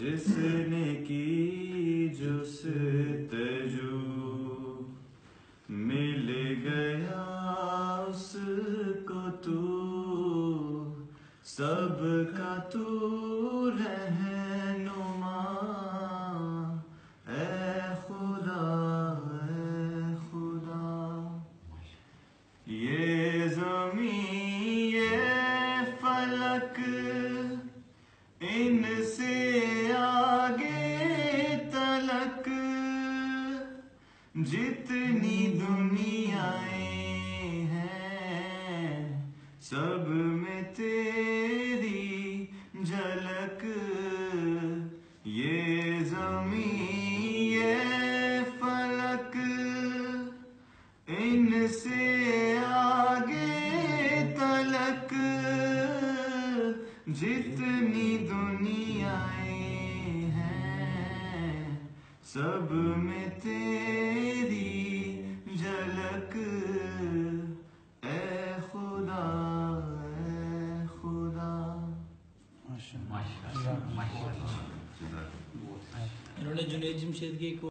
جس نے کی جس تجو مل گیا اس کو تو سب کا تو رہنما اے خدا اے خدا۔ یہ زمین، یہ فلک، ان سے जितनी दुनियाएँ हैं, सब में तेरी झलक। ये जमी ये फलक, इनसे आगे तलक। जितनी दुनिया सब में तेरी झलक ए खुदा ए खुदा माशाल्लाह माशाल्लाह इन्होंने जुनेद जमशेद की